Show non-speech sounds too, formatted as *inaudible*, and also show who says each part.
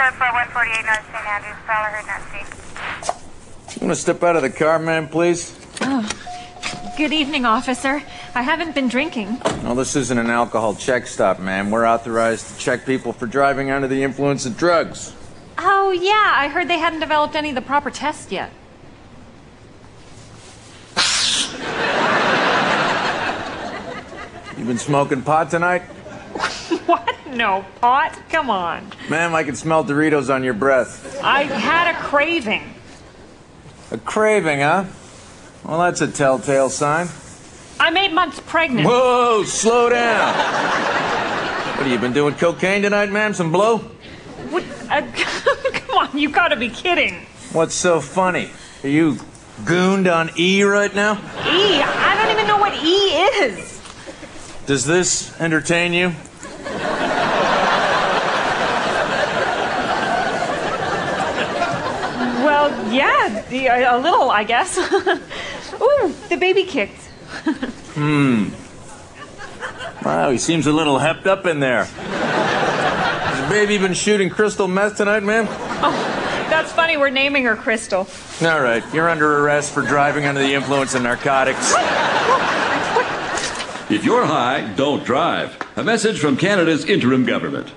Speaker 1: code for 148 North St. Andrews. Prowler heard not seen.
Speaker 2: You want to step out of the car, man, please? Oh.
Speaker 3: Good evening, officer. I haven't been drinking.
Speaker 2: No, this isn't an alcohol check stop, man. We're authorized to check people for driving under the influence of drugs.
Speaker 3: Oh, yeah, I heard they hadn't developed any of the proper tests yet.
Speaker 2: You've been smoking pot tonight? *laughs*
Speaker 3: What? No, pot? Come on.
Speaker 2: Ma'am, I can smell Doritos on your breath.
Speaker 3: I had a craving.
Speaker 2: A craving, huh? Well, that's a telltale sign.
Speaker 3: I'm eight months pregnant.
Speaker 2: Whoa, slow down. What have you been doing? Cocaine tonight, ma'am? Some blow?
Speaker 3: What, uh, *laughs* come on, you gotta be kidding.
Speaker 2: What's so funny? Are you gooned on E right now?
Speaker 3: E, I don't even know what E is.
Speaker 2: Does this entertain you?
Speaker 3: Well, yeah, the- a a little, I guess. *laughs* Ooh, the baby kicked. Hmm.
Speaker 2: Wow, he seems a little hepped up in there. Has the baby been shooting crystal meth tonight, ma'am?
Speaker 3: Oh, That's funny, we're naming her Crystal.
Speaker 2: All right, you're under arrest for driving under the influence of narcotics.
Speaker 4: If you're high, don't drive. A message from Canada's interim government.